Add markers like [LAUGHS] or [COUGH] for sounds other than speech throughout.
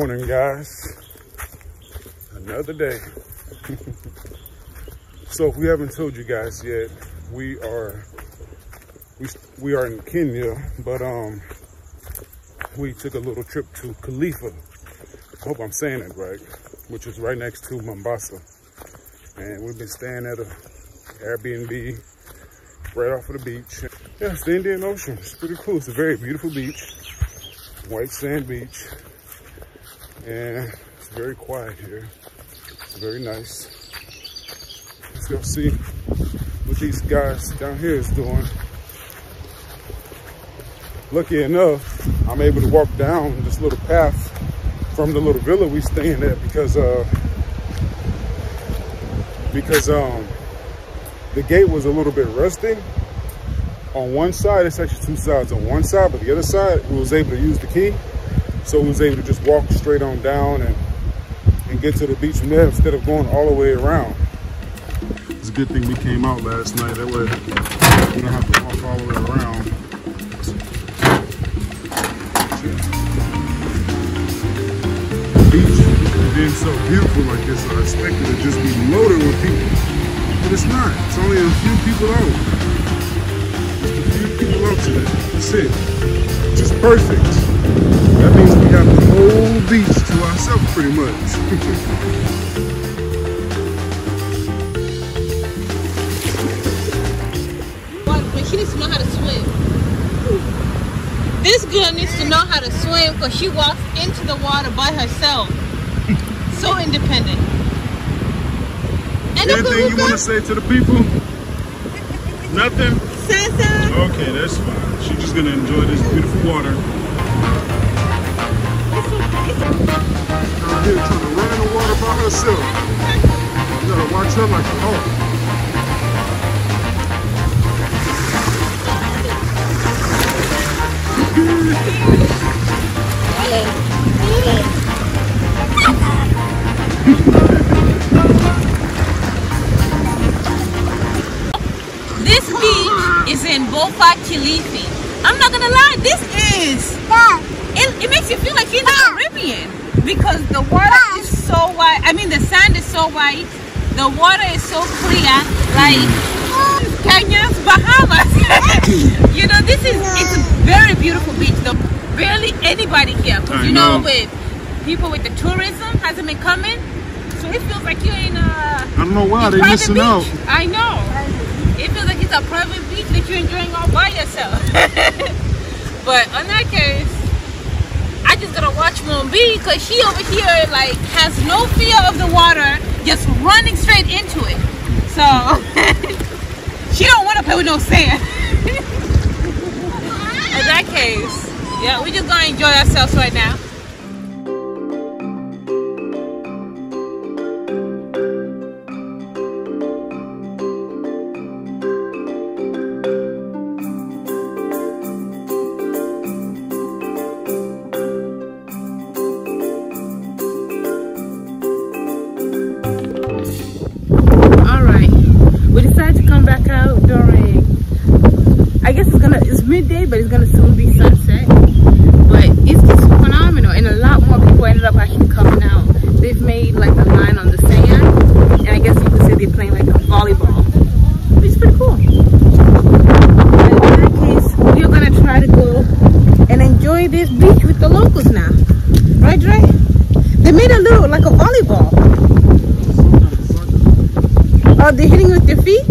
morning, guys. Another day. [LAUGHS] so if we haven't told you guys yet, we are we we are in Kenya, but um we took a little trip to Kilifi. I hope I'm saying it right, which is right next to Mombasa. And we've been staying at a Airbnb right off of the beach. Yeah, it's the Indian Ocean. It's pretty cool. It's a very beautiful beach, white sand beach. And it's very quiet here. It's very nice. Let's go see what these guys down here is doing. Lucky enough, I'm able to walk down this little path from the little villa we staying at because uh because um the gate was a little bit rusty on one side it's actually two sides on one side but the other side we was able to use the key so we was able to just walk straight on down and and get to the beach from there instead of going all the way around. It's a good thing we came out last night. That way we don't have to walk all the way around. Beach being so beautiful like this I expected to just be loaded with people. But it's not. It's only a few people out. Just a few people out today. That's it. Just perfect that means we have the whole beach to ourselves pretty much. [LAUGHS] She needs to know how to swim. This girl needs to know how to swim because she walks into the water by herself. so [LAUGHS] independent. And anything you want to say to the people? [LAUGHS] Nothing? Sasa, okay that's fine. She's just gonna enjoy this beautiful water out here trying to run in the water by herself you gotta watch her like a hawk this beach is in Bofa Kilifi. I'm not gonna lie, this is it, it makes you feel like you're in the Caribbean because the water is so white. I mean, the sand is so white. The water is so clear, like Kenya's Bahamas. [LAUGHS] you know, this is it's a very beautiful beach. Though barely anybody here, 'cause I you know, know. with people with the tourism hasn't been coming, so it feels like you're in a I don't know why a they private missing beach. out I know. It feels like it's a private beach that you're enjoying all by yourself. [LAUGHS] but on that case, I just gotta watch Mombi because she over here like has no fear of the water, just running straight into it. So [LAUGHS] she don't want to play with no sand. [LAUGHS] In that case, yeah, we just gonna enjoy ourselves right now. With their feet?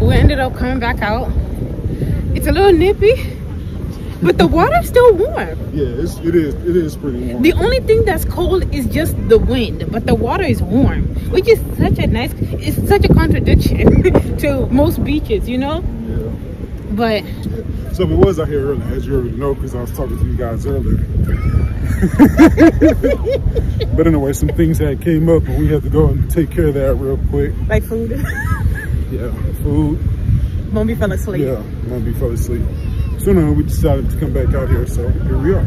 We ended up coming back out. It's a little nippy, but the water's still warm. yeah it's, it is it is pretty warm The only thing that's cold is just the wind, but the water is warm, which is such a nice. It's such a contradiction [LAUGHS] to most beaches, you know. yeah But So we was out here earlier, as you already know, because I was talking to you guys earlier. [LAUGHS] but anyway, some things that came up, and we had to go and take care of that real quick. like food. Yeah, food. Mommy fell asleep. Yeah, Mommy fell asleep. So now we decided to come back out here, so here we are.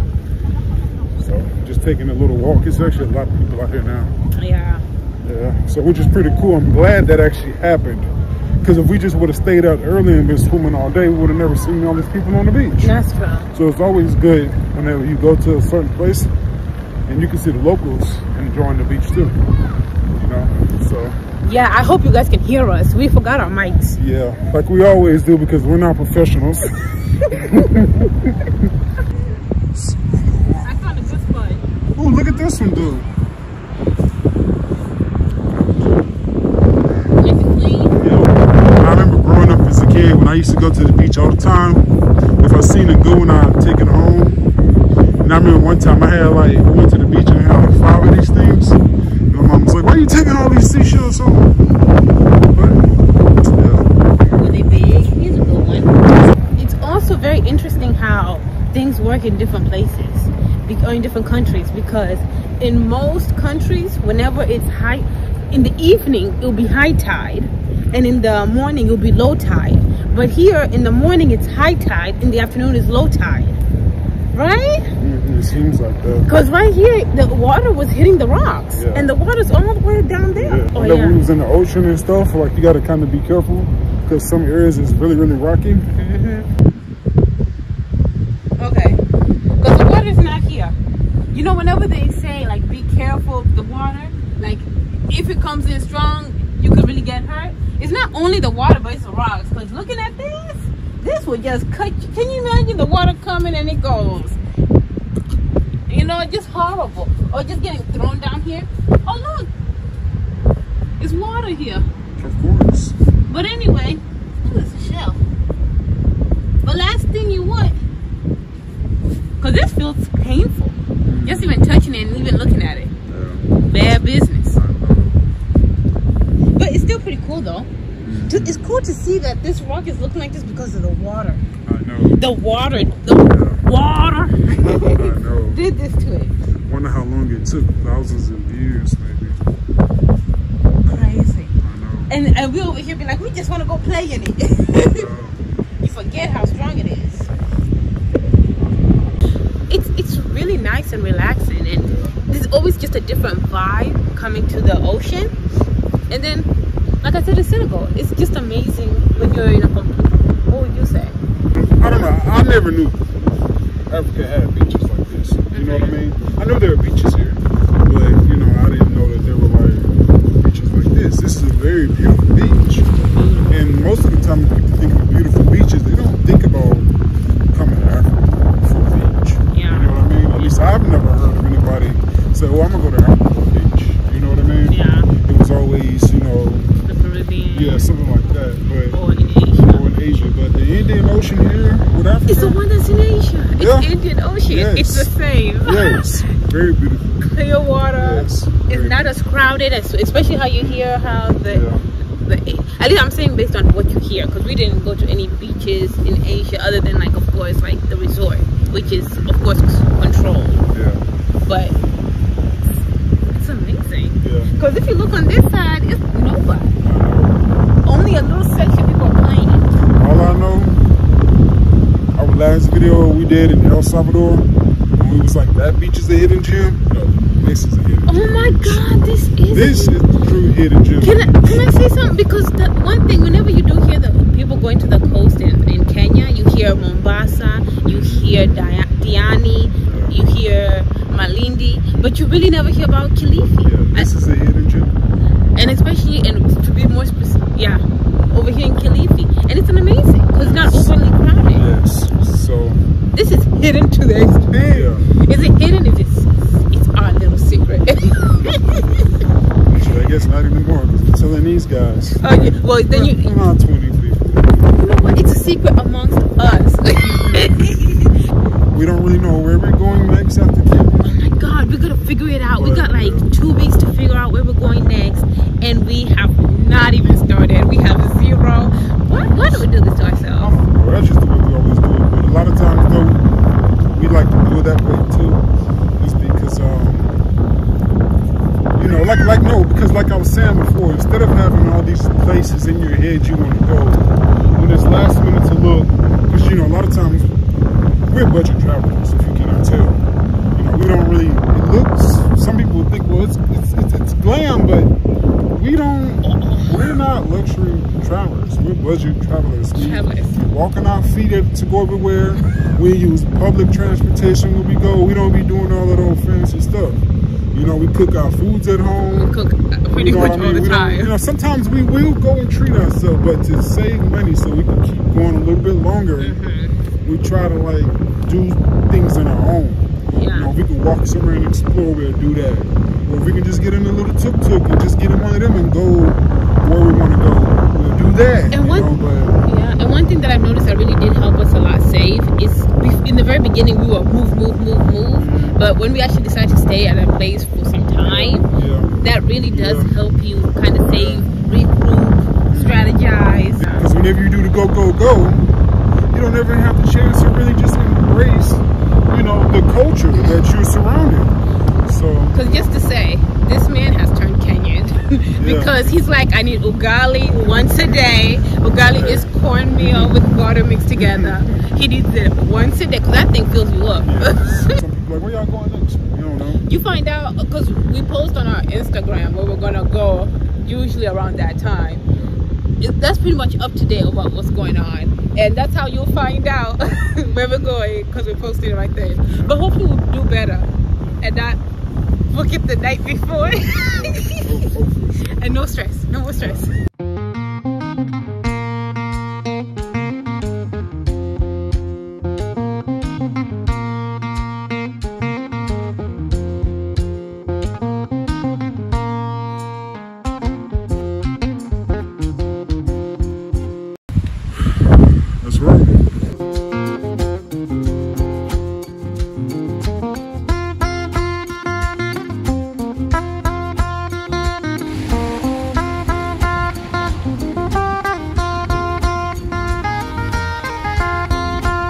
So just taking a little walk. It's actually a lot of people out here now. Yeah. Yeah, so which is pretty cool. I'm glad that actually happened. Because if we just would have stayed out early and been swimming all day, we would have never seen all these people on the beach. That's true. So it's always good whenever you go to a certain place and you can see the locals enjoying the beach too. You know, so Yeah, I hope you guys can hear us. We forgot our mics. yeah, like we always do because we're not professionals. [LAUGHS] I found a good spot. oh, look at this one, dude. Yo, I remember growing up as a kid when I used to go to the beach all the time. If I seen a good one, I'd take it home. And I remember one time I had like, I went to the beach and I had like five of these things. And my mom was like, why are you taking all these seashells home? But, how things work in different places or in different countries because in most countries, whenever it's high, in the evening it'll be high tide, and in the morning it'll be low tide. But here in the morning it's high tide, in the afternoon is low tide, right? It seems like that. Because right here the water was hitting the rocks, Yeah. and the water's all the way down there. Yeah. Oh Whenever yeah. we was in the ocean and stuff, like you got to kind of be careful because some areas is really, really rocky. Mm-hmm. Okay. Because the water's not here. You know, whenever they say, like, be careful of the water, like, if it comes in strong, you could really get hurt. It's not only the water, but it's the rocks. Because looking at this, this would just cut you. Can you imagine the water coming and it goes? You know, it's just horrible. Or just getting thrown down here. Oh, look. It's water here. Of course. But anyway, ooh, it's a shell. But last thing you want, because this feels painful. Just even touching it and even looking at it. Yeah. Bad business. But it's still pretty cool though. Mm. To- It's cool to see that this rock is looking like this because of the water. I know. The water, the water [LAUGHS] I know. [LAUGHS] did this to it. Wonder how long it took. Thousands of years, maybe. Crazy. I know. And, and we over here be like, we just want to go play in it. [LAUGHS] You forget how strong it is. It's it's really nice and relaxing, and there's always just a different vibe coming to the ocean. And then, like I said, in Senegal, it's just amazing when you're in a complete. What would you say? I don't know. I never knew Africa had beaches like this. You know what I mm-hmm. mean? I know there are beaches here, but you know, I didn't know that there were like beaches like this. This is a very beautiful beach, mm-hmm. and most of the time, people think of beautiful beaches, they don't think about coming to Africa for a beach. Yeah. You know what I mean? At least I've never heard of anybody say, "Oh, I'm gonna go to Africa for a beach." You know what I mean? Yeah. It was always, you know, The Caribbean. yeah, something like that, but. Or in Asia. Or in Asia, but the Indian Ocean here with Africa. It's the one that's in Asia. It's Yeah. Yes. It's the same. Yes, very beautiful. Clear water. Yes. It's not as crowded as, especially how you hear how the Yeah. the at least I'm saying based on what you hear because we didn't go to any beaches in Asia other than like of course like the resort which is of course controlled Yeah, but it's amazing yeah. because if you look on this side it's nobody only a little section people are playing All I know, last video we did in El Salvador, when we was like, that beach is a hidden gem. No, this is a hidden gem. oh my god this is This is the true hidden gem. Can I, can I say something? Because the one thing, whenever you do hear the people going to the coast in, in Kenya, you hear Mombasa, you hear Diani, you hear Malindi, but you really never hear about Kilifi. yeah, this is a hidden gem. and especially, and to be more specific, yeah, over here in Kilifi. And it's an amazing, because it's not overly crowded. Yes. So, This is hidden to the extreme. yeah. Is it hidden? Is it, it's our little secret. Actually, I guess not anymore because we're telling these guys. oh, yeah. Well, then you, not 20 people. you know what? It's a secret amongst us. [LAUGHS] We don't really know where we're going next after. Oh my god, we gotta figure it out. We got like two weeks to figure out where we're going next, and we have not even started. We have zero. Why, why do we do this to ourselves? Well, that's just the way we always do it. But a lot of times, though, we like to do it that way too. Is because, um, you know, like, like no, because like I was saying before, instead of having all these places in your head you want to go, when it's last minute to look, because you know a lot of times we're budget travelers, if you cannot tell. You know, we don't really. It looks. Some people think, well, it's it's it's, it's glam, but we don't. We're not luxury travelers. We're budget travelers. We Travelers. walk on our feet to go everywhere. We use public transportation when we go. We don't be doing all that old fancy stuff. You know, we cook our foods at home. Cook uh, pretty You know much what I all mean? the We time. You know, sometimes we will go and treat ourselves, but to save money so we can keep going a little bit longer, Mm-hmm. we try to like do things on our own. Yeah. You know, if we can walk somewhere and explore, we'll do that. Or if we can just get in a little tuk-tuk and just get in one of them and go where we want to go, we'll do that. And one- know, Yeah, and one thing that I've noticed that really did help us a lot save is in the very beginning we were move, move, move, move, but when we actually decide to stay at a place for some time, yeah. that really does Yeah. help you kind of save, regroup, strategize. Because whenever you do the go, go, go, you don't ever have the chance to really just embrace, you know, the culture that you're surrounded. So, Because just to say, this man has turned Kenyan [LAUGHS] because he's like, I need ugali once a day. Ugali is cornmeal with water mixed together. He needs it once a day because that thing fills you up. [LAUGHS] yeah. some people like, where y'all going next? You don't know. You find out because we post on our Instagram where we're gonna go, usually around that time. It, that's pretty much up to date about what's going on, and that's how you'll find out [LAUGHS] where we're going because we posted it right there. But hopefully we'll do better and not book it the night before, [LAUGHS] and no stress, no more stress.